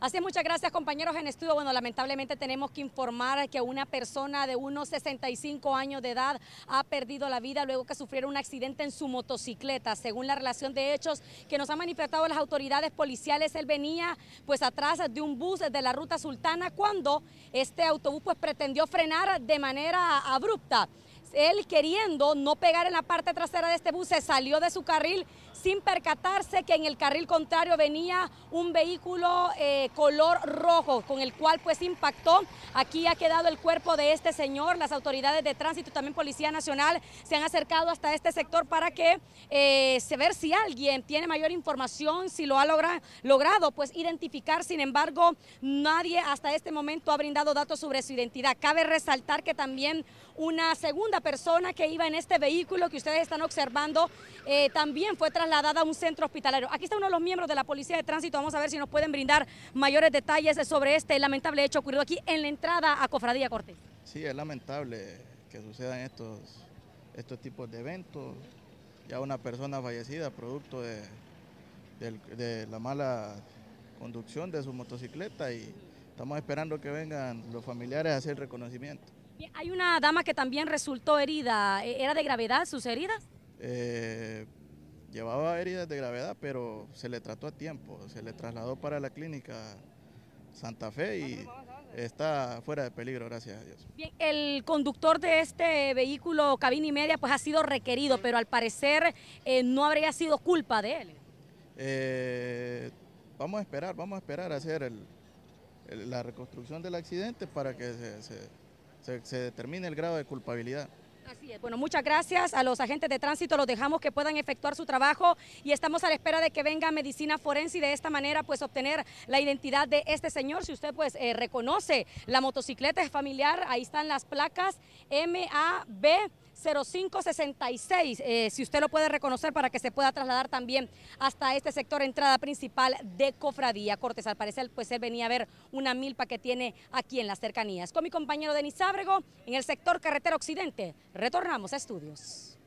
Así es, muchas gracias compañeros en estudio. Bueno, lamentablemente tenemos que informar que una persona de unos 65 años de edad ha perdido la vida luego que sufriera un accidente en su motocicleta. Según la relación de hechos que nos han manifestado las autoridades policiales, él venía pues atrás de un bus de la ruta sultana cuando este autobús pues pretendió frenar de manera abrupta él queriendo no pegar en la parte trasera de este bus, se salió de su carril sin percatarse que en el carril contrario venía un vehículo eh, color rojo, con el cual pues impactó. Aquí ha quedado el cuerpo de este señor. Las autoridades de tránsito, también Policía Nacional, se han acercado hasta este sector para que eh, se ver si alguien tiene mayor información, si lo ha logrado pues identificar. Sin embargo, nadie hasta este momento ha brindado datos sobre su identidad. Cabe resaltar que también una segunda persona que iba en este vehículo que ustedes están observando eh, también fue trasladada a un centro hospitalario. Aquí está uno de los miembros de la Policía de Tránsito. Vamos a ver si nos pueden brindar mayores detalles sobre este lamentable hecho ocurrido aquí en la entrada a Cofradía Cortés. Sí, es lamentable que sucedan estos, estos tipos de eventos. Ya una persona fallecida producto de, de la mala conducción de su motocicleta y estamos esperando que vengan los familiares a hacer reconocimiento. Hay una dama que también resultó herida. ¿E-, ¿Era de gravedad sus heridas? Eh, llevaba heridas de gravedad, pero se le trató a tiempo. Se le trasladó para la clínica Santa Fe y está fuera de peligro, gracias a Dios. Bien, el conductor de este vehículo cabina y media pues ha sido requerido, pero al parecer eh, no habría sido culpa de él. Eh, vamos a esperar, vamos a esperar a hacer la reconstrucción del accidente para que se se, determine el grado de culpabilidad. Así es. Bueno, muchas gracias a los agentes de tránsito, los dejamos que puedan efectuar su trabajo y estamos a la espera de que venga medicina forense y de esta manera pues obtener la identidad de este señor. Si usted pues eh, reconoce la motocicleta es familiar, ahí están las placas MAB 0566, eh, si usted lo puede reconocer para que se pueda trasladar también hasta este sector entrada principal de Cofradía Cortes. Al parecer, pues él venía a ver una milpa que tiene aquí en las cercanías. Con mi compañero Denis Ábrego, en el sector carretera occidente, retornamos a estudios.